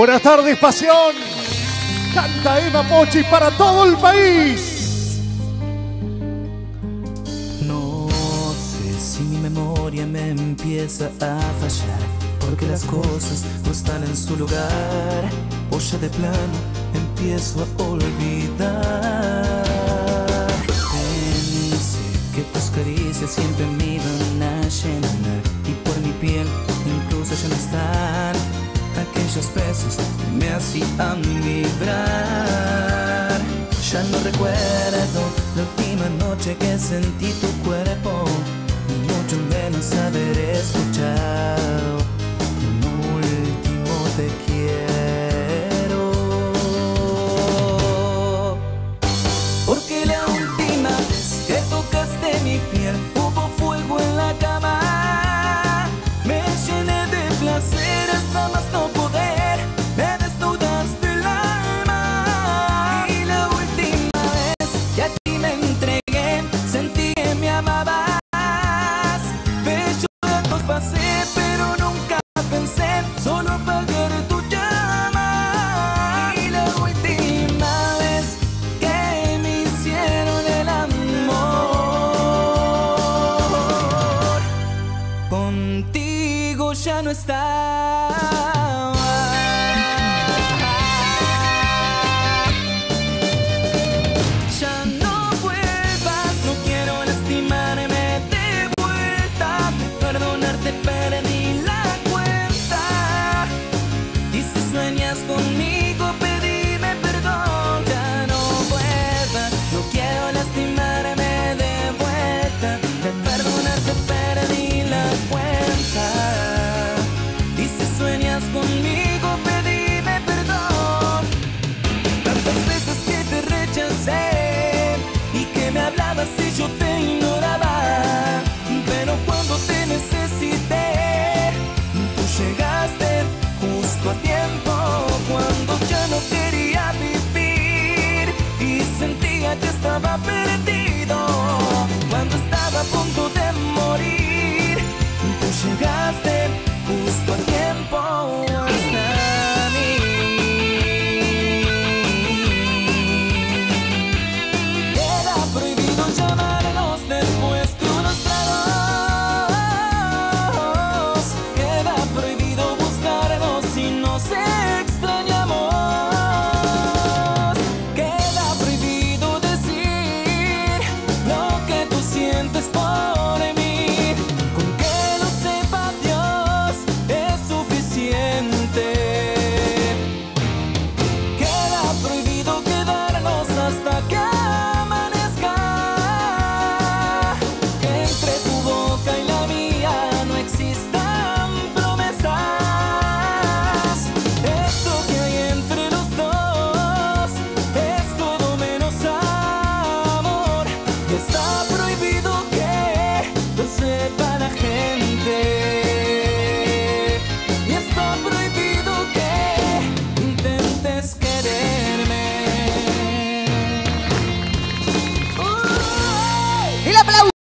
Buenas tardes, pasión. Canta Emma Pochi para todo el país. No sé si mi memoria me empieza a fallar, porque las cosas no están en su lugar, o ya de plano empiezo a olvidar. Pensé que tus caricias siempre me iban a llenar, y por mi piel incluso ya no están aquellos besos que me hacían vibrar. Ya no recuerdo la última noche que sentí tu cuerpo, y mucho menos haber escuchado estaba. Ya no quería vivir y sentía que estaba perdido. existo.